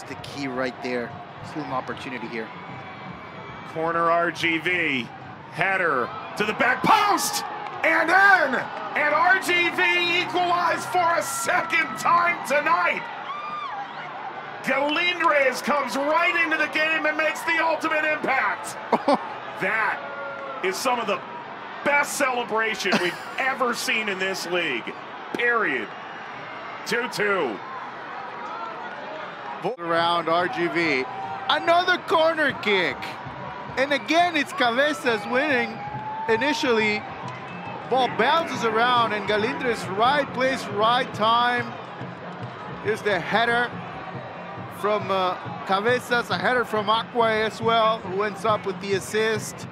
It's the key right there. Slim opportunity here. Corner RGV. Header to the back post. And in. And RGV equalized for a second time tonight. Galindrez comes right into the game and makes the ultimate impact. that is some of the best celebration we've ever seen in this league. Period. 2 2. Around RGV. Another corner kick. And again, it's Cabezas winning initially. Ball bounces around and Galindrez right place, right time. Here's the header from uh, Cabezas, a header from Aqua as well, who ends up with the assist.